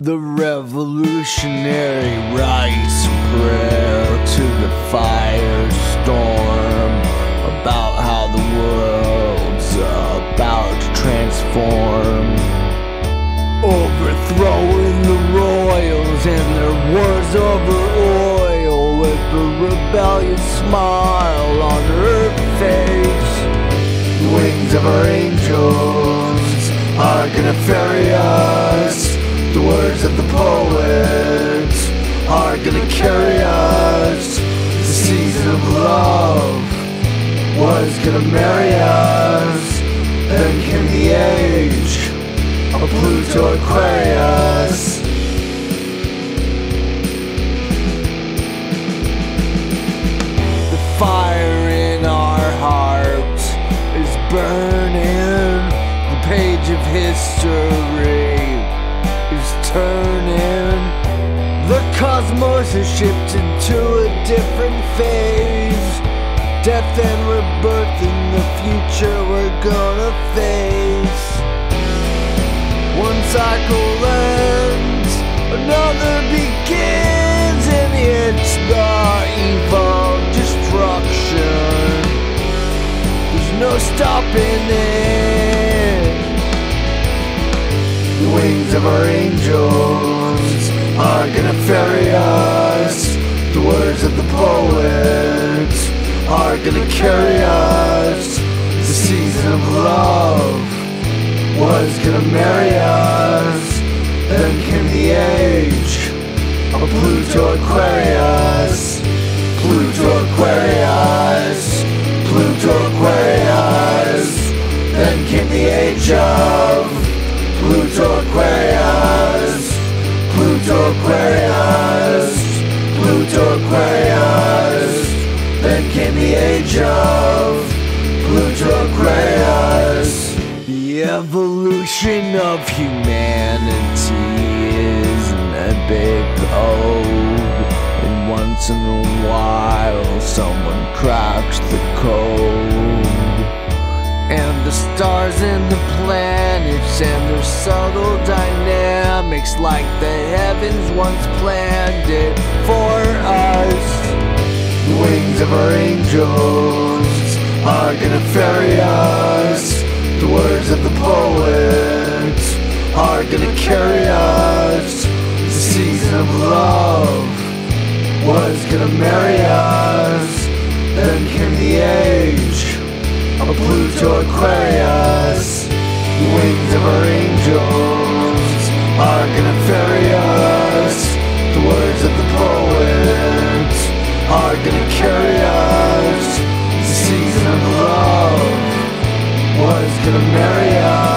The revolutionary rice prayer to the firestorm about how the world's about to transform. Overthrowing the royals and their wars over oil with a rebellious smile on her face. Wings of our angels are gonna ferry us. Words of the poets are gonna carry us. The season of love was gonna marry us. Then came the age of Pluto Aquarius. Turning. The cosmos has shifted to a different phase. Death and rebirth in the future we're gonna face. One cycle ends, another begins, and it's the evil destruction. There's no stopping it. The wings of our angels are gonna ferry us. The words of the poets are gonna carry us. The season of love was gonna marry us. Then came the age of Pluto Aquarius. Pluto Aquarius. Aquarius. Then came the age of The evolution of humanity is an epic ode. And once in a while, someone cracks the code. And the stars and the planets and their subtle dynamics, like the heavens once planned it for us. The wings of our angels are gonna ferry us. The words of the poets are gonna carry us. The season of love was gonna marry us. Then came the age of Pluto Aquarius. to marry us.